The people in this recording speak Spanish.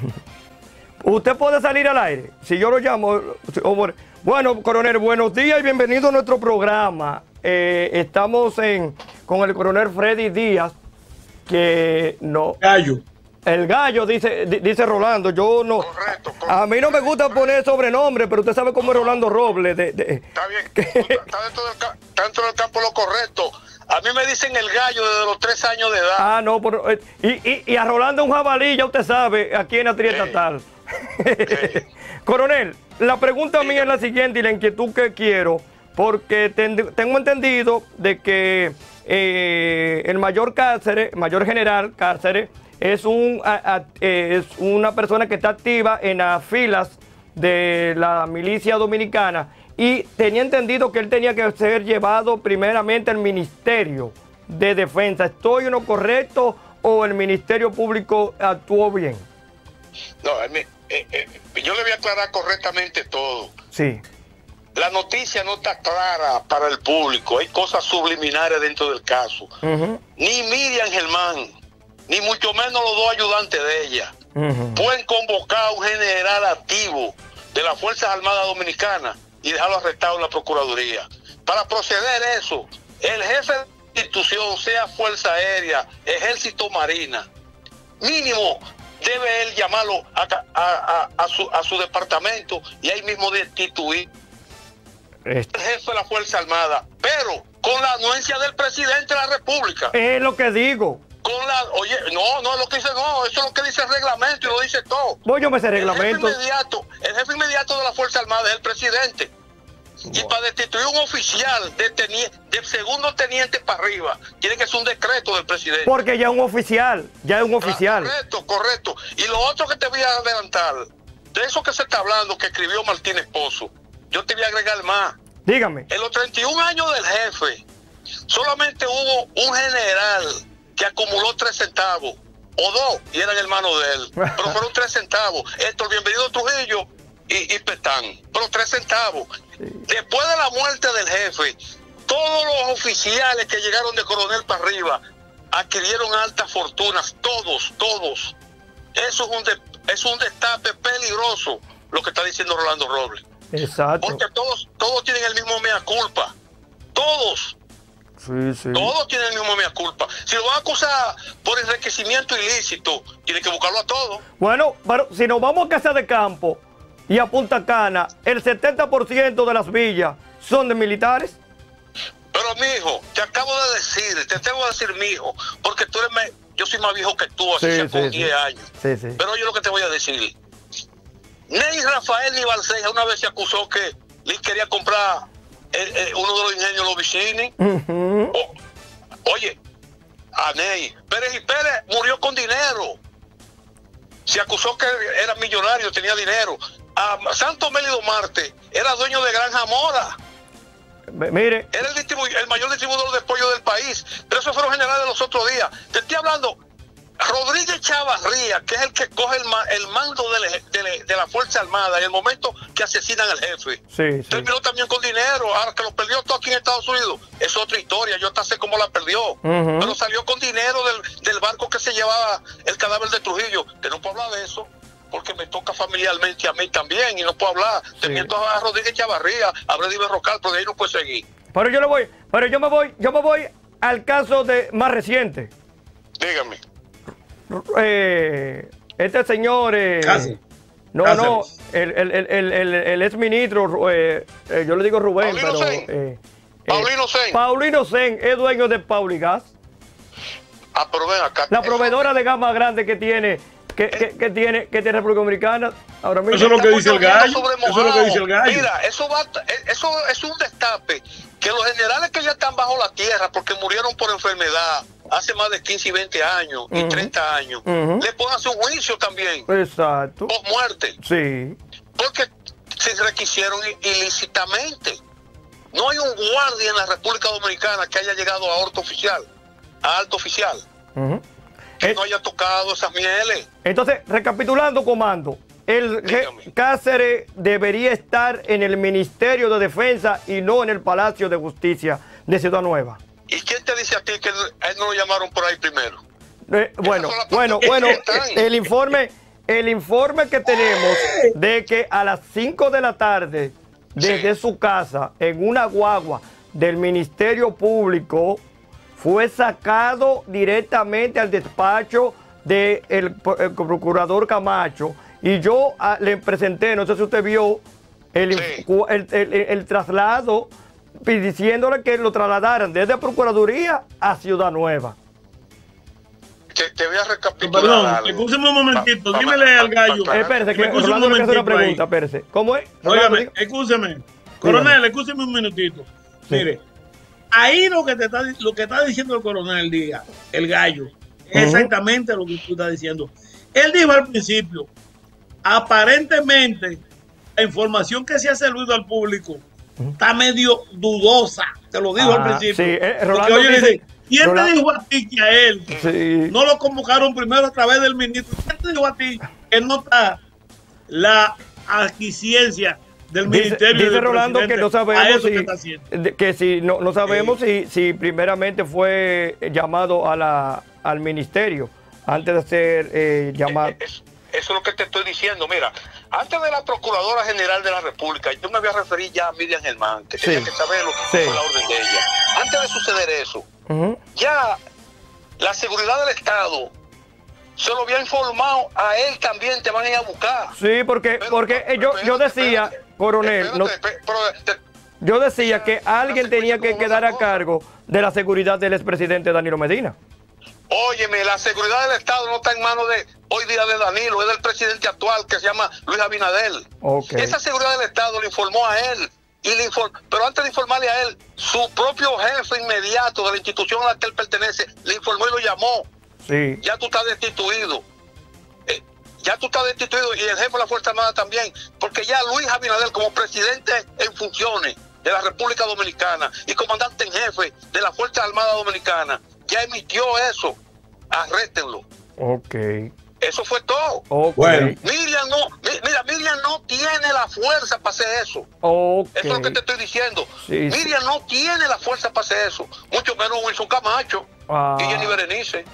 Usted puede salir al aire. Si yo lo llamo. Bueno, coronel, buenos días y bienvenido a nuestro programa. Eh, estamos con el coronel Freddy Díaz, que no. Gallo. El gallo, dice, dice Rolando. Yo no. Correcto, correcto. A mí no me gusta poner sobrenombre, pero usted sabe cómo es Rolando Robles. De, de- Está bien, está dentro, del, ca- está dentro del campo lo correcto. A mí me dicen el gallo desde los tres años de edad. Ah, no, pero, eh, y, y, y a Rolando un jabalí, ya usted sabe, aquí en la estatal. Coronel, la pregunta mía es la siguiente y la inquietud que quiero, porque ten- tengo entendido de que eh, el mayor Cáceres, mayor general Cáceres, es, un, a- a- eh, es una persona que está activa en las filas de la milicia dominicana y tenía entendido que él tenía que ser llevado primeramente al Ministerio de Defensa. ¿Estoy en lo correcto o el Ministerio Público actuó bien? No, eh, eh, yo le voy a aclarar correctamente todo. Sí. La noticia no está clara para el público. Hay cosas subliminares dentro del caso. Ni Miriam Germán, ni mucho menos los dos ayudantes de ella, pueden convocar a un general activo de las Fuerzas Armadas Dominicanas y dejarlo arrestado en la Procuraduría. Para proceder eso, el jefe de la institución, sea Fuerza Aérea, Ejército Marina, mínimo debe él llamarlo a, a- a- a su, a su departamento y ahí mismo destituir Este, al jefe de la Fuerza Armada, pero con la anuencia del presidente de la República. Es lo que digo. Con la, oye, no, no es lo que dice, no, eso es lo que dice el reglamento y lo dice todo. Voy yo me sé El reglamento. jefe inmediato, el jefe inmediato de la Fuerza Armada es el presidente. Y para destituir un oficial de, segundo teniente para arriba, tiene que ser un decreto del presidente. Porque ya es un oficial, ya es un oficial. Correcto, correcto. Y lo otro que te voy a adelantar, de eso que se está hablando, que escribió Martínez Pozo, yo te voy a agregar más. Dígame. En los 31 años del jefe, solamente hubo un general que acumuló tres centavos, o dos, y eran hermanos de él. Pero fueron tres centavos. Héctor Bienvenido Trujillo y, y Petán. Pero tres centavos. Después de la muerte del jefe, todos los oficiales que llegaron de coronel para arriba adquirieron altas fortunas. Todos, todos. Eso es un, de- es un destape peligroso, lo que está diciendo Rolando Robles. Exacto. Porque todos, todos tienen el mismo mea culpa. Todos, Sí, sí. todos tienen el mismo mea culpa. Si lo van a acusar por enriquecimiento ilícito, tienen que buscarlo a todos. Bueno, pero si nos vamos a Casa de Campo y a Punta Cana, el 70% de las villas son de militares. Pero mijo, te acabo de decir, te tengo que decir mijo, porque tú eres, me- yo soy más viejo que tú, así Sí, con sí, 10 sí. años. Sí, sí. Pero yo lo que te voy a decir, Ney Rafael ni Balseja una vez se acusó que le quería comprar eh, eh, uno de los ingenios Lovicini. Ujú. O- oye, a Ney, Pérez y Pérez murió con dinero. Se acusó que era millonario, tenía dinero. A Santo Mélido Marte era dueño de Granja Mora. Ve- Mire, Era el, el mayor distribuidor de pollo del país. Pero esos fueron generales los otros días. Te estoy hablando, Rodríguez Chavarría, que es el que coge el, ma- el mando de, la- de la Fuerza Armada en el momento que asesinan al jefe. sí, sí. Terminó también con dinero, ahora que lo perdió todo aquí en Estados Unidos. Es otra historia, yo hasta sé cómo la perdió. Pero salió con dinero del, del barco que se llevaba el cadáver de Trujillo. Que no puedo hablar de eso, porque me toca familiarmente a mí también y no puedo hablar. Te miento a Rodríguez Chavarría, a Brady Berrocal, pero de ahí no puede seguir. Pero yo le voy, pero yo me voy, yo me voy al caso de más reciente. Dígame. Eh, este señor, eh, Cáceres. no, Cáceres. no, el, el, el, el, el, el ex ministro, eh, eh, yo le digo Rubén, Paulino pero Sen. eh, Paulino Sen. Paulino Sen es dueño de Pauligas, Ah, pero ven acá. la proveedora de gas más grande que tiene, que, que, que tiene, que tiene República Dominicana ahora mismo. Eso es lo que dice el gallo. Eso es lo que mojado. dice el gallo. Mira, eso, va, eso es un destape que los generales que ya están bajo la tierra porque murieron por enfermedad hace más de 15 y 20 años y Ujú. 30 años, Ujú. le hacer un juicio también, Exacto. post muerte, Sí. porque se requisieron ilícitamente. No hay un guardia en la República Dominicana que haya llegado a alto oficial, a alto oficial, que Eh, no haya tocado esas mieles. Entonces, recapitulando, comando, el Dígame. Cáceres debería estar en el Ministerio de Defensa y no en el Palacio de Justicia de Ciudad Nueva. ¿Y quién te dice a ti que a él no lo llamaron por ahí primero? Eh, bueno, bueno, bueno, están. el informe, el informe que tenemos de que a las 5 de la tarde, desde Sí. su casa, en una guagua del Ministerio Público, fue sacado directamente al despacho del procurador Camacho. Y yo ah, le presenté, no sé si usted vio, el, Sí. el- el- el- el traslado diciéndole que lo trasladaran desde Procuraduría a Ciudad Nueva. Te, te voy a recapitular. Perdón, escúcheme un momentito, Pa- pa- dímele pa- al gallo. pa- pa- Espérese, que me excusa un Rolando le hacer una pregunta, espérese. ¿Cómo es? Óigame, escúcheme. Coronel, escúcheme un minutito. Mire, ahí lo que te está lo que está diciendo el coronel Díaz, el gallo, es exactamente lo que tú estás diciendo. Él dijo al principio, aparentemente, la información que se ha servido al público está medio dudosa. Te lo dijo al Ah, principio. sí, eh, Rolando oye, dice- ¿quién Rolando- te dijo a ti que a él Sí. no lo convocaron primero a través del ministro? ¿Quién te dijo a ti que no está la adquisiencia del Dice, ministerio? dice del Rolando que no sabemos que si, que si no, no sabemos si, si primeramente fue llamado a la, al ministerio antes de ser eh, llamado. Es- eso es lo que te estoy diciendo. Mira, antes de la Procuradora General de la República, yo me voy a referir ya a Miriam Germán, que Sí. tenía que saberlo Sí. por la orden de ella. Antes de suceder eso, ya la seguridad del Estado se lo había informado a él también, te van a ir a buscar. Sí, porque, Pero- porque eh, yo, yo decía, coronel, no- te- yo decía que alguien tenía que ¿Cómo quedar a cargo de la seguridad del expresidente Danilo Medina. Óyeme, la seguridad del Estado no está en manos de hoy día de Danilo, es del presidente actual que se llama Luis Abinadel. Ok. Esa seguridad del Estado le informó a él. Y le inform- pero antes de informarle a él, su propio jefe inmediato de la institución a la que él pertenece le informó y lo llamó. Sí. Ya tú estás destituido. Eh, ya tú estás destituido y el jefe de la Fuerza Armada también. Porque ya Luis Abinadel, como presidente en funciones de la República Dominicana y comandante en jefe de la Fuerza Armada Dominicana, ya emitió eso. Arréstenlo. Ok. Eso fue todo. Ok. Bueno. Miriam no, mi- mira, Miriam no tiene la fuerza para hacer eso. Ok. Eso es lo que te estoy diciendo. Sí, sí. Miriam no tiene la fuerza para hacer eso. Mucho menos Wilson Camacho Ah. y Jenny Berenice.